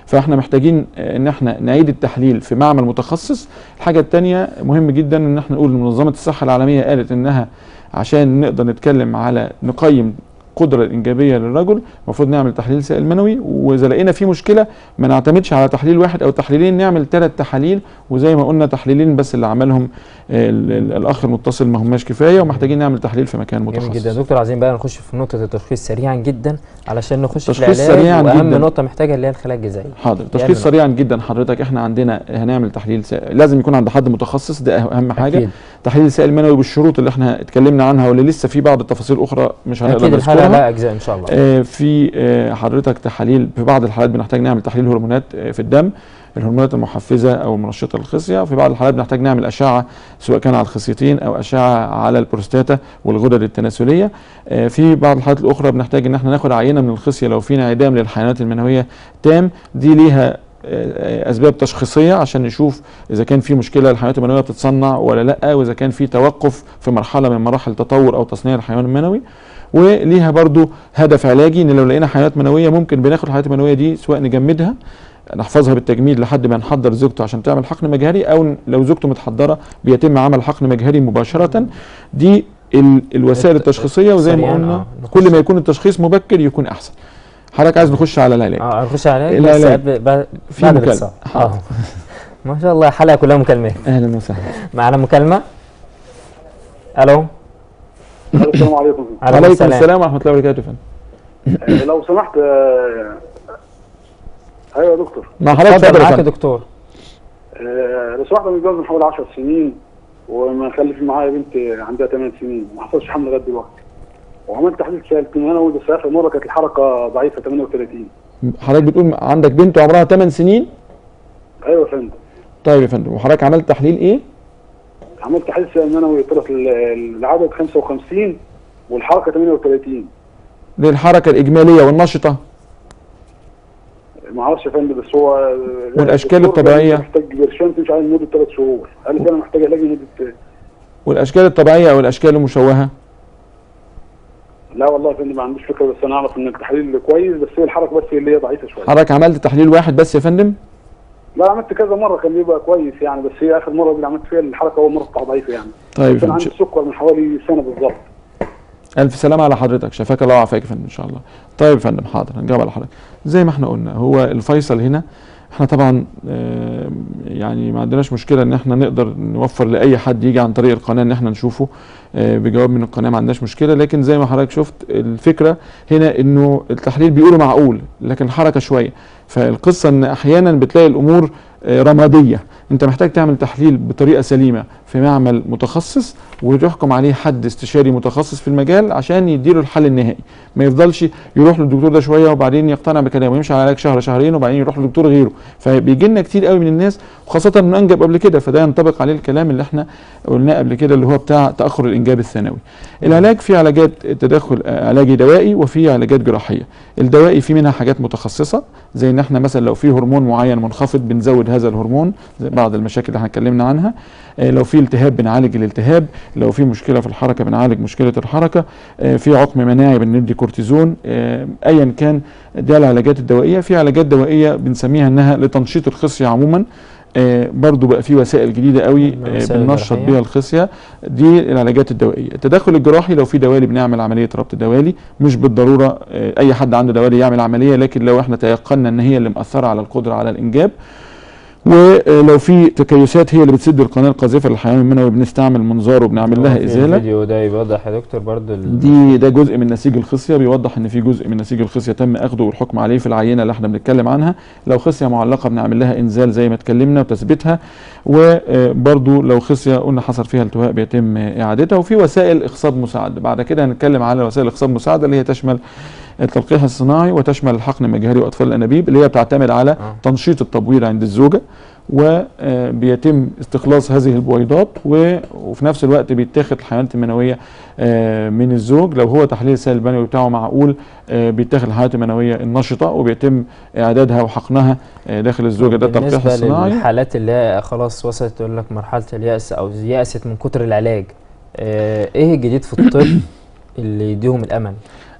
فاحنا محتاجين ان إحنا نعيد التحليل في معمل متخصص. الحاجة الثانية مهم جدا إن إحنا نقول منظمة الصحة العالمية قالت إنها عشان نقدر نتكلم على نقيم القدره الانجابيه للرجل المفروض نعمل تحليل سائل منوي وإذا لقينا في مشكلة ما نعتمدش على تحليل واحد أو تحليلين نعمل ثلاث تحاليل وزي ما قلنا تحليلين بس اللي عملهم آه، ال- ال- الأخ المتصل ما هماش كفاية ومحتاجين نعمل تحليل في مكان جميل متخصص. جدا. دكتور عايزين بقى نخش في نقطة التشخيص سريعا جدا علشان نخش في العلاج سريعاً وأهم جداً. نقطة محتاجة اللي هي الخلايا الجذعية. حاضر. دي تشخيص سريعا جدا. حضرتك إحنا عندنا هنعمل تحليل سائل لازم يكون عند حد متخصص ده أهم حاجة. أكيد. تحليل سائل منوي بالشروط اللي إحنا اتكلمنا عنها واللي لسه في بعض التفاصيل أخرى مش هنقدر نذكرها. لها أجزاء إن شاء الله. آه، في آه، حضرتك تحاليل في بعض الحالات بنحتاج نعمل تحليل هرمونات آه، في الدم الهرمونات المحفزة أو المنشطه للخصيه وفي بعض الحالات بنحتاج نعمل أشعة سواء كان على الخصيتين أو أشعة على البروستاتا والغدد التناسلية. في بعض الحالات الأخرى بنحتاج إن إحنا ناخد عينة من الخصية لو في انعدام للحيوانات المنوية تام. دي ليها أسباب تشخيصية عشان نشوف إذا كان في مشكلة الحيوانات المنوية بتتصنع ولا لأ وإذا كان في توقف في مرحلة من مراحل تطور أو تصنيع الحيوان المنوي. وليها برضو هدف علاجي إن لو لقينا حيوانات منوية ممكن بناخد الحيوانات المنوية دي سواء نجمدها نحفظها بالتجميد لحد ما نحضر زوجته عشان تعمل حقن مجهري أو لو زوجته متحضرة بيتم عمل حقن مجهري مباشرة. دي ال الوسائل الت- التشخيصية وزي ما قلنا آه، نخش. كل ما يكون التشخيص مبكر يكون أحسن. حضرتك عايز نخش على العلاج؟ آه هنخش على العلاج. بس بعد في. الاتصال. آه. ما شاء الله حلقة كلها مكالمات. أهلا وسهلا. معنا مكالمة؟ ألو؟ السلام عليكم. عليكم السلام. ورحمة الله وبركاته يا فندم. آه، لو سمحت آه، أيوه يا دكتور. مع حضرتك اتفضل يا معاك يا فندم. دكتور. آه، بس واحدة متجوز من حوالي 10 سنين وما خلف معايا بنت عندها 8 سنين ما حصلش حمل لغاية دلوقتي. وعملت تحليل سالتين أنا بس اخر مرة كانت الحركة ضعيفة 38 حضرتك بتقول عندك بنت عمرها 8 سنين؟ أيوه يا فندم. طيب يا فندم وحضرتك عملت تحليل إيه؟ عملت سائل منوي طلعت ال- العدد 55 والحركة 38 للحركه الإجمالية والنشطة؟ ما أعرفش يا فندم بس هو؟ قال لي محتاج برشام تمشي عليه لمده ثلاث شهور. قال لي أنا محتاج علاج لمده والأشكال الطبيعية أو الأشكال المشوهة؟ لا والله يا فندم ما عنديش فكرة بس أنا أعرف إن التحليل كويس بس هي الحركة بس اللي هي ضعيفة شوية. حضرتك عملت تحليل واحد بس يا فندم؟ لا عملت كذا مرة كان بيبقى كويس يعني بس هي آخر مرة اللي عملت فيها الحركة أول مرة بتاعها ضعيفة يعني. طيب كان عندي السكر من حوالي سنة بالظبط. ألف سلامة على حضرتك شفاك الله وعافاك يا فندم إن شاء الله. طيب يا فندم حاضر هنجاوب على حضرتك. زي ما إحنا قلنا هو الفيصل هنا إحنا طبعا آه، يعني ما عندناش مشكلة إن إحنا نقدر نوفر لأي حد يجي عن طريق القناة إن إحنا نشوفه آه، بجواب من القناة ما عندناش مشكلة. لكن زي ما حضرتك شفت الفكرة هنا إنه التحليل بيقولوا معقول لكن حركة شوية. فالقصة إن أحيانا بتلاقي الأمور آه، رمادية. انت محتاج تعمل تحليل بطريقة سليمة في معمل متخصص وتحكم عليه حد استشاري متخصص في المجال عشان يديله الحل النهائي. ما يفضلش يروح للدكتور ده شوية وبعدين يقتنع بكلامه ويمشي على علاج شهر شهرين وبعدين يروح لدكتور غيره. فبيجي لنا كتير قوي من الناس وخاصة انه أنجب قبل كده فده ينطبق عليه الكلام اللي إحنا قلناه قبل كده اللي هو بتاع تأخر الإنجاب الثانوي. العلاج في علاجات تدخل آه، علاجي دوائي وفي علاجات جراحية. الدوائي في منها حاجات متخصصة زي إن إحنا مثلا لو في هرمون معين منخفض بنزود هذا الهرمون زي بعض المشاكل اللي إحنا اتكلمنا عنها. آه، لو في التهاب بنعالج الالتهاب لو في مشكلة في الحركة بنعالج مشكلة الحركة. آه، في عقم مناعي بندي كورتيزون. آه، ايا كان ده العلاجات الدوائية. في علاجات دوائية بنسميها إنها لتنشيط الخصيه عموما. برضو بقى في وسائل جديدة قوي آه، بننشط. بيها الخصيه دي العلاجات الدوائية التدخل الجراحي لو في دوالي بنعمل عملية ربط دوالي مش بالضرورة آه، أي حد عنده دوالي يعمل عملية لكن لو إحنا تيقنا إن هي اللي مأثرة على القدرة على الإنجاب ولو في تكيسات هي اللي بتسد القناة القاذفه للحيوان المنوي بنستعمل منظار وبنعمل لها إزالة. الفيديو ده يوضح يا دكتور برضو ال- دي ده جزء من نسيج الخصية بيوضح إن في جزء من نسيج الخصية تم أخذه والحكم عليه في العينة اللي إحنا بنتكلم عنها. لو خصية معلقة بنعمل لها إنزال زي ما اتكلمنا وتثبيتها وبرضو لو خصية قلنا حصل فيها التواء بيتم إعادتها. وفي وسائل اخصاب مساعدة. بعد كده هنتكلم على وسائل اخصاب مساعدة اللي هي تشمل التلقيح الصناعي وتشمل الحقن المجهري وأطفال الأنابيب اللي هي بتعتمد على آه. تنشيط التبويض عند الزوجة وبيتم استخلاص هذه البويضات وفي نفس الوقت بيتاخد الحيوانات المنوية آه، من الزوج. لو هو تحليل السائل البنوي بتاعه معقول آه، بيتاخد الحيوانات المنوية النشطة وبيتم إعدادها وحقنها آه، داخل الزوجة. ده التلقيح بالنسبة الصناعي. للحالات اللي هي خلاص وصلت تقول لك مرحلة اليأس أو يأست من كتر العلاج آه، إيه الجديد في الطب اللي يديهم الأمل؟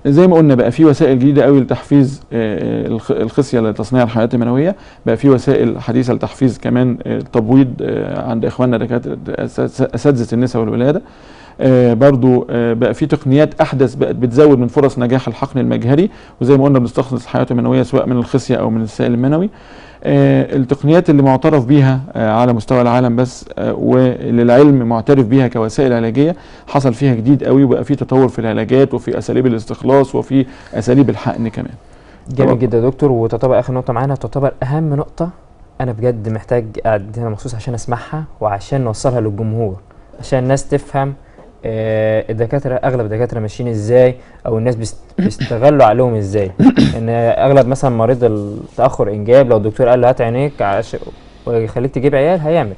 زي ما قلنا بقى في وسائل جديدة قوي لتحفيز آه، الخ- الخصية لتصنيع الحيوانات المنوية. بقى في وسائل حديثة لتحفيز كمان آه، التبويض آه، عند إخواننا دكاترة أساتذة النساء والولادة. آه، برضو آه، بقى في تقنيات أحدث بقت بتزود من فرص نجاح الحقن المجهري. وزي ما قلنا بنستخلص الحيوانات المنوية سواء من الخصية أو من السائل المنوي. آه، التقنيات اللي معترف بيها آه، على مستوى العالم بس آه، واللي العلم معترف بيها كوسائل علاجية حصل فيها جديد قوي وبقى في تطور في العلاجات وفي أساليب الاستخلاص وفي أساليب الحقن كمان. جامد جدا يا دكتور وتعتبر آخر نقطة معانا تعتبر أهم نقطة أنا بجد محتاج قاعد هنا مخصوص عشان أسمعها وعشان نوصلها للجمهور عشان الناس تفهم آه، الدكاتره أغلب الدكاترة ماشيين إزاي؟ أو الناس بيست- بيستغلوا عقلهم إزاي؟ إن أغلب مثلا مريض التأخر إنجاب لو الدكتور قال له هات عينيك عش... ويخليك تجيب عيال هيعمل.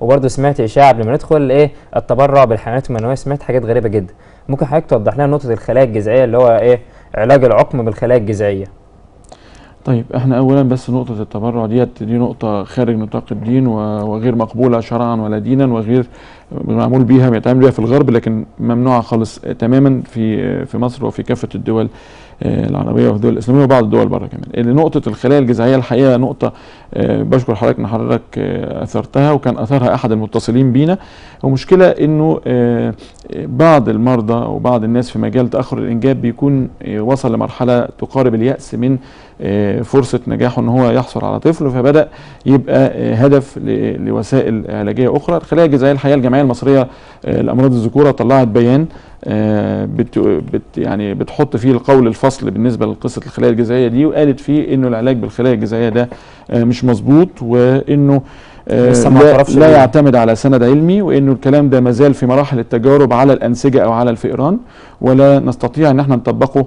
وبرضه سمعت إشاعة قبل ما ندخل إيه؟ التبرع بالحيوانات المنوية سمعت حاجات غريبة جدا. ممكن حضرتك توضح لنا نقطة الخلايا الجذعية اللي هو إيه؟ علاج العقم بالخلايا الجذعية. طيب إحنا اولا بس نقطة التبرع ديت دي نقطة خارج نطاق الدين وغير مقبولة شرعا ولا دينا وغير معمول بيها بيتعمل بيها في الغرب لكن ممنوعة خالص تماما في في مصر وفي كافة الدول آه، العربية وفي الدول الإسلامية وبعض الدول بره كمان. نقطة الخلايا الجذعية الحقيقة نقطة آه، بشكر حضرتك إن حضرتك آه، أثرتها وكان أثرها أحد المتصلين بينا ومشكلة إنه بعض المرضى وبعض الناس في مجال تأخر الإنجاب بيكون وصل لمرحلة تقارب اليأس من آه، فرصة نجاحه إن هو يحصل على طفل فبدأ يبقى آه، هدف لوسائل علاجية أخرى الخلايا الجذعية الحقيقة الجمعية المصرية آه، لأمراض الذكورة طلعت بيان بت يعني بتحط فيه القول الفصل بالنسبة لقصة الخلايا الجذعية دي وقالت فيه إنه العلاج بالخلايا الجذعية ده مش مظبوط وإنه لسه ما لا, لا. يعتمد على سند علمي وإنه الكلام ده مازال في مراحل التجارب على الأنسجة أو على الفئران ولا نستطيع إن إحنا نطبقه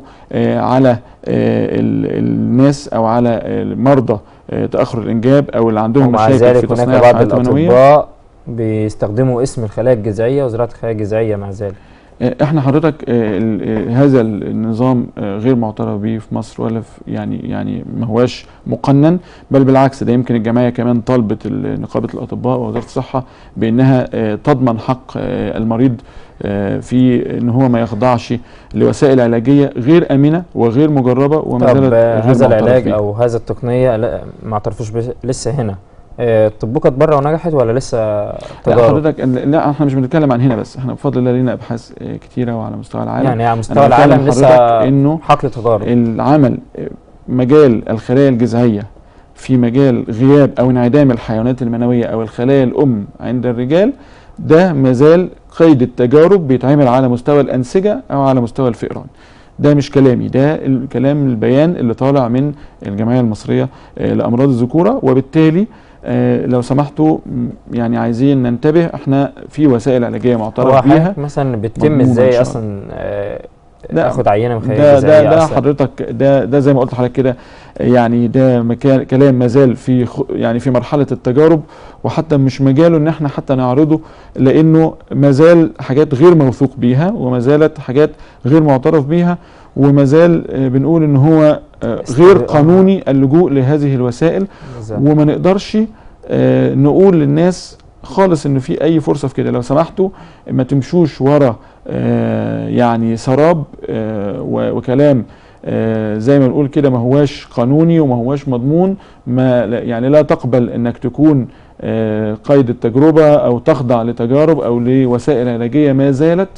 على الناس أو على مرضى آه، تأخر الإنجاب أو اللي عندهم مشاكل في ذلك تصنيع هناك بعض الحيوانات المنويه الأطباء بيستخدموا اسم الخلايا الجذعية وزراعة الخلايا الجذعية مع ذلك. آه، إحنا حضرتك آه، آه، هذا ال- النظام آه، غير معترف به في مصر ولا في يعني يعني ما هواش مقنن بل بالعكس ده يمكن الجمعية كمان طالبت ال- نقابة الأطباء ووزارة الصحة بأنها آه، تضمن حق آه، المريض آه، في إن هو ما يخضعش لوسائل علاجية غير آمنة وغير مجربة وما زالت آه، هذا العلاج. أو هذا التقنية لا ما اعترفوش لسه هنا آه، طبقت بره ونجحت ولا لسه لا تجارب؟ حضرتك لا إحنا مش بنتكلم عن هنا بس إحنا بفضل الله لينا أبحاث آه، كتيرة وعلى مستوى العالم. يعني على مستوى العالم لسه إنه حقل تجارب. العمل مجال الخلايا الجذعية في مجال غياب أو انعدام الحيوانات المنوية أو الخلايا الأم عند الرجال ده مازال قيد التجارب بيتعمل على مستوى الأنسجة أو على مستوى الفئران. ده مش كلامي ده الكلام البيان اللي طالع من الجمعية المصرية آه، لأمراض الذكورة وبالتالي آه، لو سمحتوا يعني عايزين ننتبه إحنا في وسائل علاجية معترف بيها. مثلا بتتم إزاي أصلا؟ آه، لا، آخد عينة من خلايا ده ده ده؟ حضرتك ده ده زي ما قلت لحضرتك كده يعني ده مكان كلام ما زال في يعني في مرحلة التجارب وحتى مش مجاله إن إحنا حتى نعرضه لأنه ما زال حاجات غير موثوق بيها وما زالت حاجات غير معترف بيها وما زال آه، بنقول إن هو آه، غير است- قانوني اللجوء لهذه الوسائل. وما نقدرش آه، نقول للناس خالص إن في أي فرصة في كده. لو سمحتوا ما تمشوش ورا آه، يعني سراب آه، وكلام آه، زي ما نقول كده ما هواش قانوني وما هواش مضمون. ما يعني لا تقبل إنك تكون آه، قيد التجربة أو تخضع لتجارب أو لوسائل علاجية ما زالت.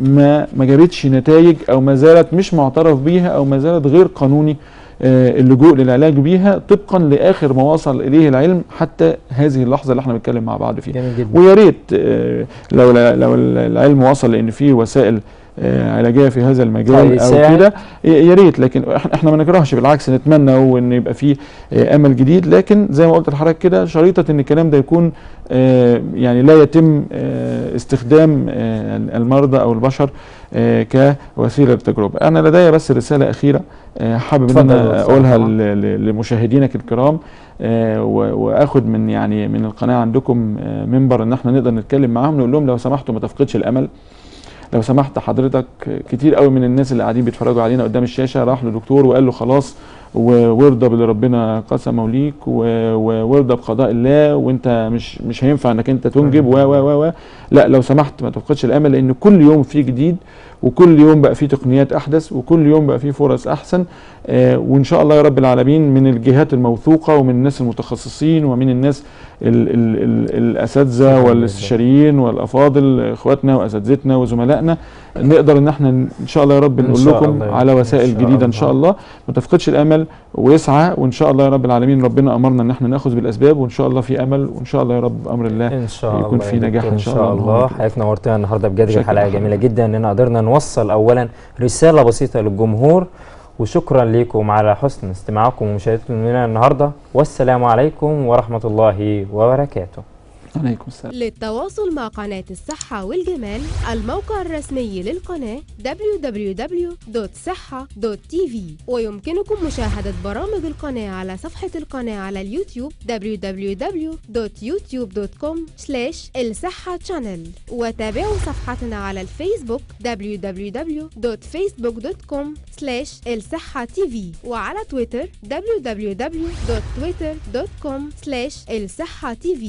ما ما جابتش نتائج أو ما زالت مش معترف بيها أو ما زالت غير قانوني آه، اللجوء للعلاج بيها طبقا لآخر ما وصل إليه العلم حتى هذه اللحظة اللي إحنا بنتكلم مع بعض فيها. ويا ريت آه، لو لو العلم وصل لأن في وسائل علاجية في هذا المجال أو هيساعد. كده. يا ريت لكن إحنا ما نكرهش بالعكس نتمنى وإن يبقى في آه، أمل جديد. لكن زي ما قلت لحضرتك كده شريطة إن الكلام ده يكون آه، يعني لا يتم آه، استخدام آه، المرضى أو البشر آه، كوسيلة للتجربة. أنا لدي بس رسالة أخيرة آه، حابب إن أنا أقولها لمشاهدينك الكرام آه، وآخد من يعني من القناة عندكم آه، منبر إن إحنا نقدر نتكلم معاهم نقول لهم لو سمحتوا ما تفقدش الأمل. لو سمحت حضرتك كتير قوي من الناس اللي قاعدين بيتفرجوا علينا قدام الشاشة راح لدكتور وقال له خلاص وارضى باللي ربنا قسمه ليك وارضى بقضاء الله وانت مش مش هينفع انك انت تنجب و و و لا لو سمحت ما تفقدش الأمل لأن كل يوم في جديد وكل يوم بقى في تقنيات أحدث وكل يوم بقى في فرص أحسن آه وإن شاء الله يا رب العالمين من الجهات الموثوقة ومن الناس المتخصصين ومن الناس ال ال ال الأساتذة والاستشاريين والأفاضل إخواتنا وأساتذتنا وزملائنا نقدر إن إحنا إن شاء الله يا رب إن نقول لكم على. وسائل إن شاء جديدة إن شاء الله. ما تفقدش الأمل ويسعى وإن شاء الله يا رب العالمين ربنا أمرنا إن إحنا نأخذ بالأسباب وإن شاء الله في أمل وإن شاء الله يا رب بامر الله إن شاء يكون الله في نجاح إن شاء الله حضرتك نورتنا النهارده بجد لحضرتك. جميلة جدا اننا قدرنا نوصل اولا رسالة بسيطة للجمهور وشكرا لكم على حسن استماعكم ومشاهدتكم لنا النهارده. والسلام عليكم ورحمة الله وبركاته. عليكم السلام. للتواصل مع قناة الصحة والجمال الموقع الرسمي للقناة www.صحة.tv ويمكنكم مشاهدة برامج القناة على صفحة القناة على اليوتيوب www.youtube.com الصحة channel. وتابعوا صفحتنا على الفيسبوك www.facebook.com الصحة tv. وعلى تويتر www.twitter.com الصحة tv.